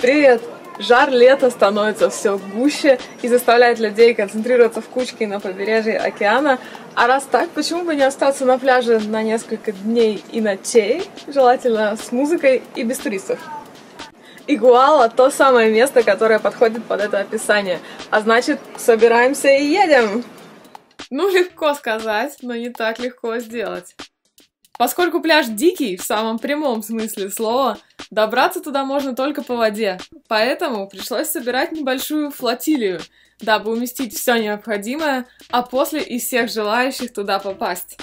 Привет! Жар лета становится все гуще и заставляет людей концентрироваться в кучке на побережье океана. А раз так, почему бы не остаться на пляже на несколько дней и ночей, желательно с музыкой и без туристов? Игуала — то самое место, которое подходит под это описание. А значит, собираемся и едем! Ну, легко сказать, но не так легко сделать. Поскольку пляж дикий, в самом прямом смысле слова, добраться туда можно только по воде. Поэтому пришлось собирать небольшую флотилию, дабы уместить все необходимое, а после и всех желающих туда попасть.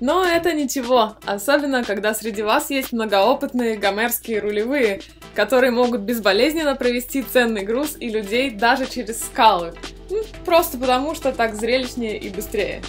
Но это ничего, особенно когда среди вас есть многоопытные гомерские рулевые, которые могут безболезненно провести ценный груз и людей даже через скалы. Просто потому, что так зрелищнее и быстрее.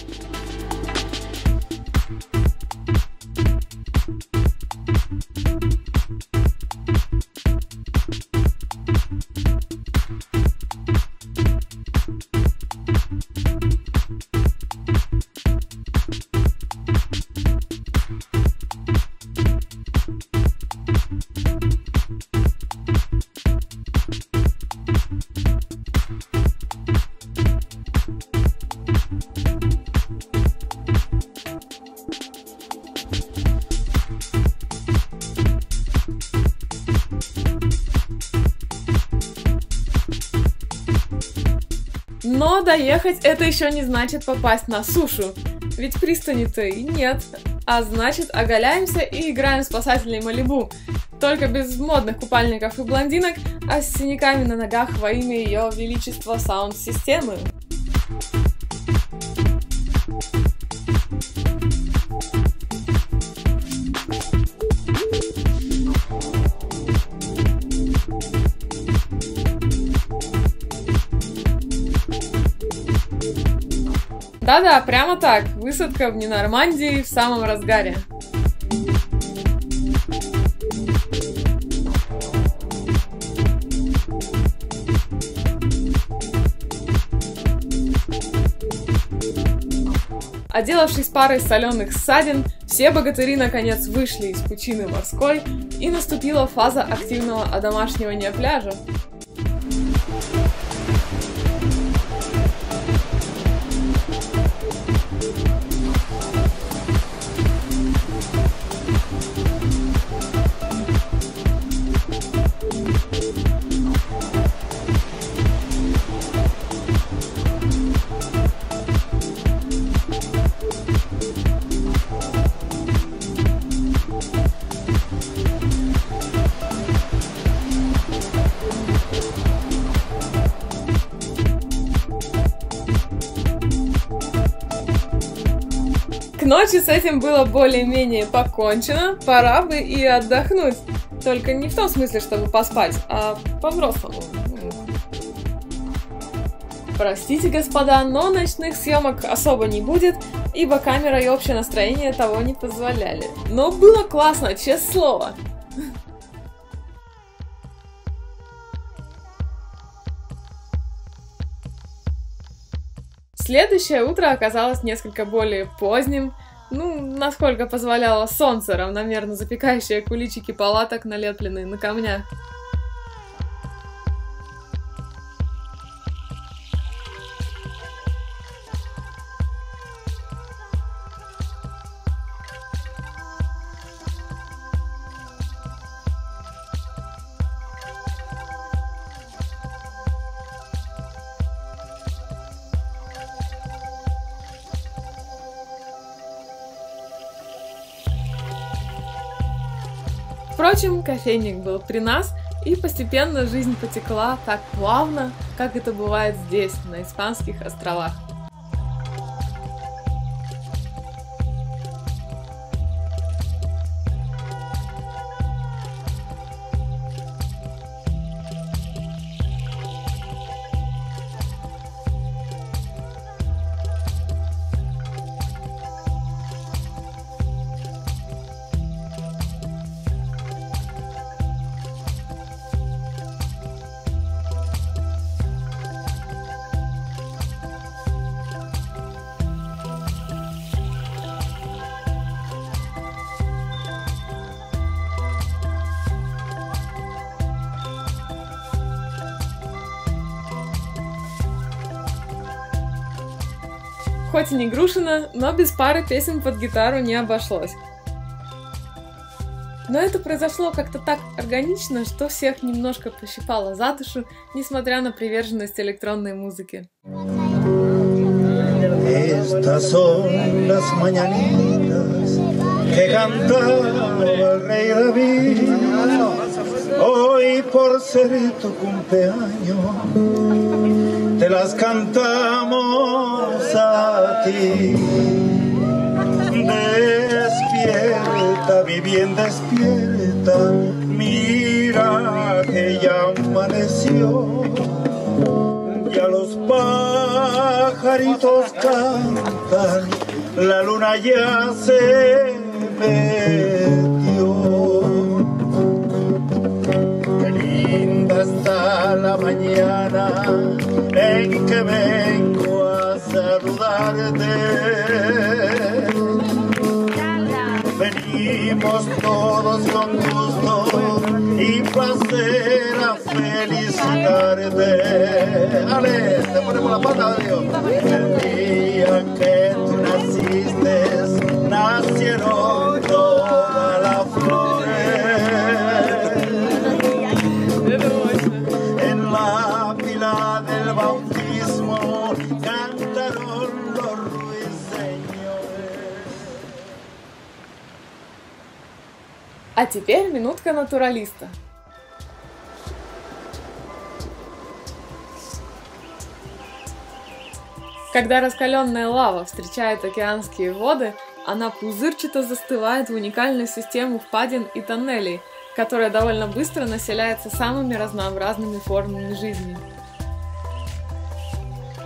Но доехать это еще не значит попасть на сушу. Ведь пристани-то и нет. А значит, оголяемся и играем в спасателей Малибу. Только без модных купальников и блондинок, а с синяками на ногах во имя ее величества саунд-системы. Да-да, прямо так. Высадка в Ненормандии в самом разгаре. Оделавшись парой соленых ссадин, все богатыри наконец вышли из пучины морской, и наступила фаза активного одомашнивания пляжа. Ночи с этим было более-менее покончено, пора бы и отдохнуть. Только не в том смысле, чтобы поспать, а по-взрослому. Простите, господа, но ночных съемок особо не будет, ибо камера и общее настроение того не позволяли. Но было классно, честное слово. Следующее утро оказалось несколько более поздним, ну, насколько позволяло солнце, равномерно запекающее куличики палаток, налепленные на камнях. Впрочем, кофейник был при нас, и постепенно жизнь потекла так плавно, как это бывает здесь, на Испанских островах. Хоть и не Грушина, но без пары песен под гитару не обошлось. Но это произошло как-то так органично, что всех немножко пощипало за душу, несмотря на приверженность электронной mañanitas que cantaba el rey David. Hoy por ser tu cumpleaños te las cantamos a ti. Despierta, mi bien despierta, mira que ya amaneció. Ya los pajaritos cantan, la luna ya se metió. La mañana en que vengo a saludarte. Venimos todos con gusto y placer a felicitarte. Ale, te ponemos la pata, Dios. El día que А теперь минутка натуралиста. Когда раскаленная лава встречает океанские воды, она пузырчато застывает в уникальную систему впадин и тоннелей, которая довольно быстро населяется самыми разнообразными формами жизни.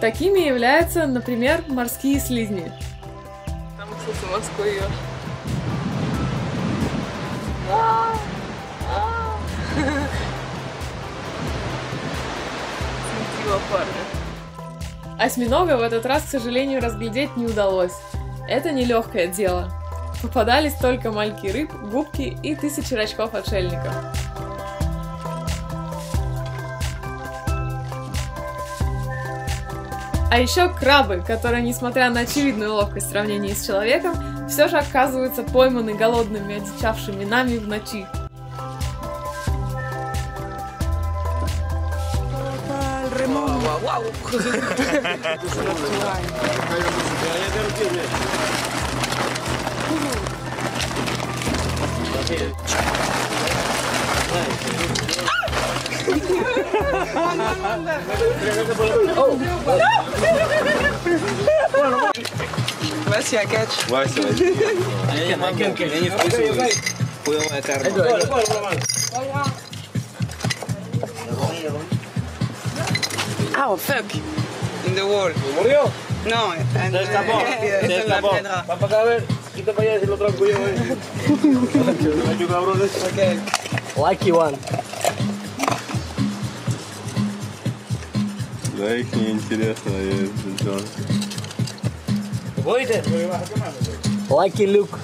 Такими являются, например, морские слизни. Там, кстати, морской еж. Смутила парня. Осьминога в этот раз, к сожалению, разглядеть не удалось. Это нелегкое дело. Попадались только мальки рыб, губки и тысячи рачков отшельников. А еще крабы, которые, несмотря на очевидную ловкость в сравнении с человеком, все же оказываются пойманы голодными, одичавшими нами в ночи. Вася, catch. Вася, Я не вкусываю. Хуевая карма. Oh, fuck. In the wall. ¿Murió? No, and, Se escapó. eh, Se eso en la escapó. piedra. Va para acá a ver. Quita para allá si lo tranco yo, eh. Ocho cabrones. Okay. Lucky one. Да, их неинтересно, я ¿Oíste? Lucky Luke.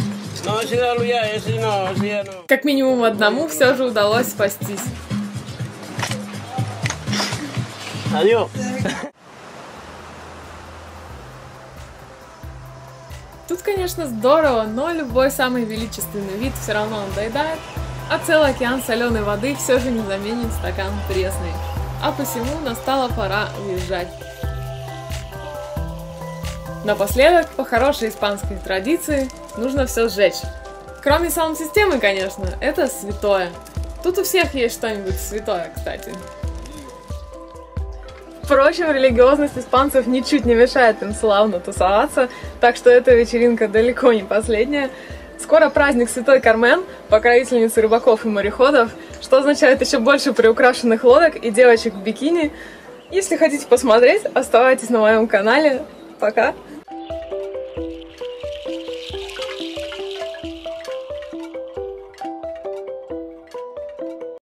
No, ese dalo ya, ese no, ese ya no. Как минимум одному все же удалось спастись. Adiós. Тут, конечно, здорово, но любой самый величественный вид все равно надоедает, а целый океан соленой воды все же не заменит стакан пресной. А посему настала пора уезжать. Напоследок, по хорошей испанской традиции, нужно все сжечь. Кроме саунд-системы, конечно, это святое. Тут у всех есть что-нибудь святое, кстати. Впрочем, религиозность испанцев ничуть не мешает им славно тусоваться, так что эта вечеринка далеко не последняя. Скоро праздник Святой Кармен, покровительницы рыбаков и мореходов, что означает еще больше приукрашенных лодок и девочек в бикини. Если хотите посмотреть, оставайтесь на моем канале. Пока!